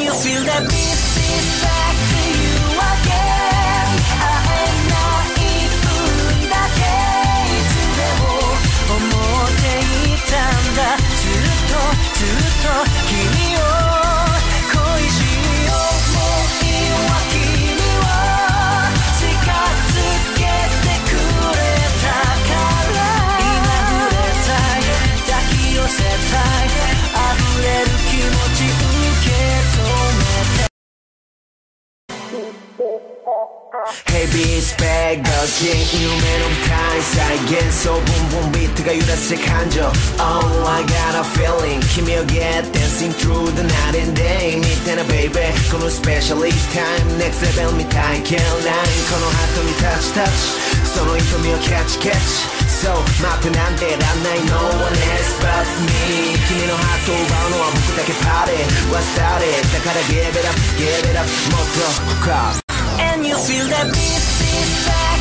You feel that this is back 헤비 스펙더진 유메론 칸사이겐 you 비트가 a 적 Oh I got a feeling. 김혁의 dancing through the night and day. A baby 코너 specialist time. Next level Me, I can't lie. 라인 코너 me touch touch. 선호인 표며 catch catch. So 마트 난데란 I know one else but me. 君のハートは like it's hot it, what's out it? I gotta give it up, give it up, more pro, crop. And you feel that beat, beat, back,